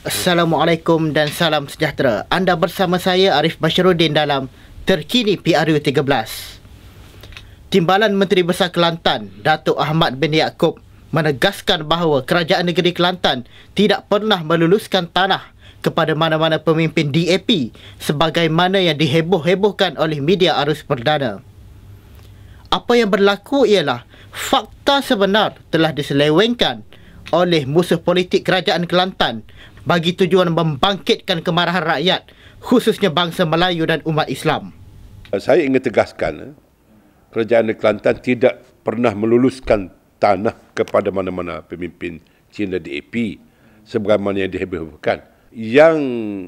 Assalamualaikum dan salam sejahtera. Anda bersama saya Arif Basharuddin dalam Terkini PRU 13. Timbalan Menteri Besar Kelantan, Datuk Ahmad bin Yaakob menegaskan bahawa kerajaan negeri Kelantan tidak pernah meluluskan tanah kepada mana-mana pemimpin DAP sebagaimana yang diheboh-hebohkan oleh media arus perdana. Apa yang berlaku ialah fakta sebenar telah diselewengkan oleh musuh politik kerajaan Kelantan bagi tujuan membangkitkan kemarahan rakyat khususnya bangsa Melayu dan umat Islam. Saya ingin tegaskan eh, kerajaan Kelantan tidak pernah meluluskan tanah kepada mana-mana pemimpin Cina DAP sebagaimana yang dihebohkan. Yang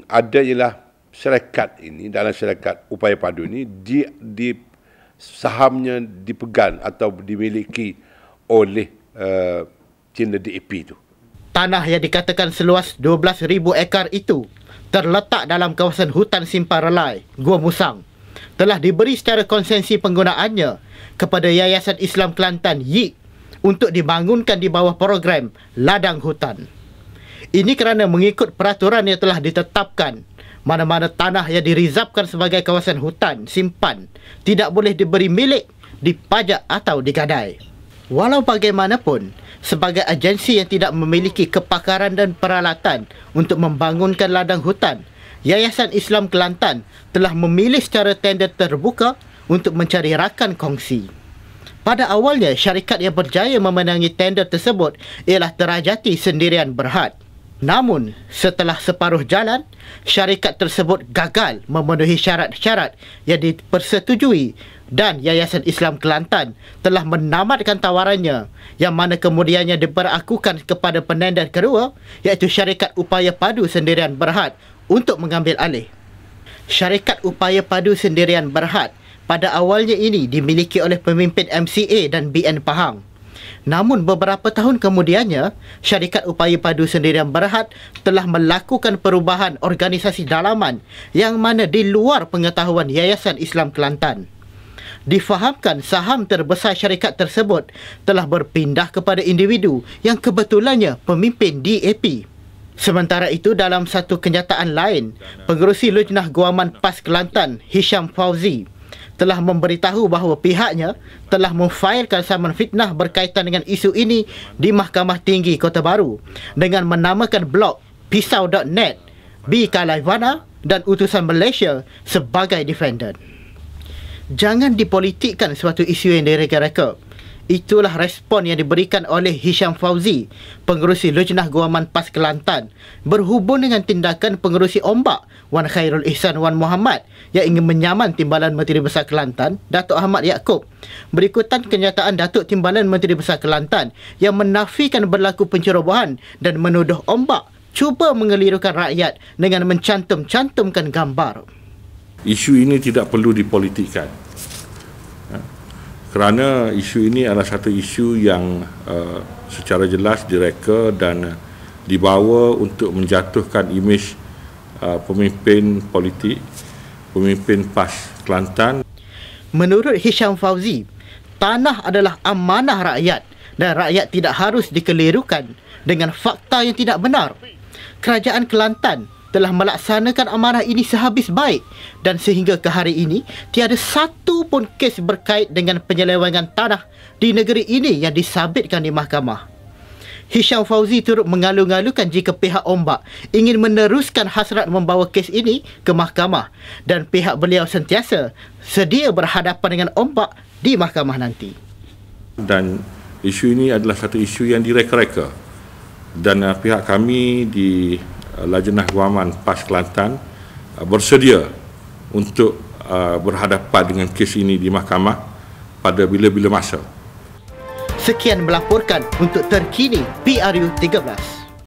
ada ialah syarikat ini dalam syarikat upaya padu ini di, di sahamnya dipegang atau dimiliki oleh uh, Cina DAP itu. Tanah yang dikatakan seluas 12,000 ekar itu terletak dalam kawasan hutan Simpang Relai, Gua Musang. Telah diberi secara konsensi penggunaannya kepada Yayasan Islam Kelantan YIK untuk dibangunkan di bawah program Ladang Hutan. Ini kerana mengikut peraturan yang telah ditetapkan, mana-mana tanah yang dirizapkan sebagai kawasan hutan simpan tidak boleh diberi milik, dipajak atau digadai. Walau bagaimanapun, sebagai agensi yang tidak memiliki kepakaran dan peralatan untuk membangunkan ladang hutan, Yayasan Islam Kelantan telah memilih secara tender terbuka untuk mencari rakan kongsi. Pada awalnya, syarikat yang berjaya memenangi tender tersebut ialah Terajati Sendirian Berhad. Namun, setelah separuh jalan, syarikat tersebut gagal memenuhi syarat-syarat yang dipersetujui dan Yayasan Islam Kelantan telah menamatkan tawarannya yang mana kemudiannya diperakukan kepada penender kedua iaitu Syarikat Upaya Padu Sendirian Berhad untuk mengambil alih. Syarikat Upaya Padu Sendirian Berhad pada awalnya ini dimiliki oleh pemimpin MCA dan BN Pahang. Namun beberapa tahun kemudiannya, Syarikat Upaya Padu Sendirian Berhad telah melakukan perubahan organisasi dalaman yang mana di luar pengetahuan Yayasan Islam Kelantan difahamkan saham terbesar syarikat tersebut telah berpindah kepada individu yang kebetulannya pemimpin DAP. Sementara itu dalam satu kenyataan lain, pengerusi Lujnah Guaman PAS Kelantan, Hisham Fauzi, telah memberitahu bahawa pihaknya telah memfailkan saman fitnah berkaitan dengan isu ini di Mahkamah Tinggi Kota Baru dengan menamakan blog pisau.net, B. Kalaivana dan utusan Malaysia sebagai defendant jangan dipolitikkan suatu isu yang direka-reka. Itulah respon yang diberikan oleh Hisham Fauzi, pengerusi Lujnah Guaman PAS Kelantan, berhubung dengan tindakan pengerusi ombak Wan Khairul Ihsan Wan Muhammad yang ingin menyaman Timbalan Menteri Besar Kelantan, Datuk Ahmad Yaakob. Berikutan kenyataan Datuk Timbalan Menteri Besar Kelantan yang menafikan berlaku pencerobohan dan menuduh ombak cuba mengelirukan rakyat dengan mencantum-cantumkan gambar isu ini tidak perlu dipolitikkan. Kerana isu ini adalah satu isu yang uh, secara jelas direka dan dibawa untuk menjatuhkan imej uh, pemimpin politik pemimpin PAS Kelantan. Menurut Hisham Fauzi tanah adalah amanah rakyat dan rakyat tidak harus dikelirukan dengan fakta yang tidak benar. Kerajaan Kelantan telah melaksanakan amanah ini sehabis baik dan sehingga ke hari ini tiada satu pun kes berkait dengan penyelewengan tanah di negeri ini yang disabitkan di mahkamah. Hisham Fauzi turut mengalu-ngalukan jika pihak ombak ingin meneruskan hasrat membawa kes ini ke mahkamah dan pihak beliau sentiasa sedia berhadapan dengan ombak di mahkamah nanti. Dan isu ini adalah satu isu yang direka-reka dan uh, pihak kami di Lajnah Guaman PAS Kelantan uh, bersedia untuk uh, berhadapan dengan kes ini di mahkamah pada bila-bila masa. Sekian melaporkan untuk terkini PRU 13.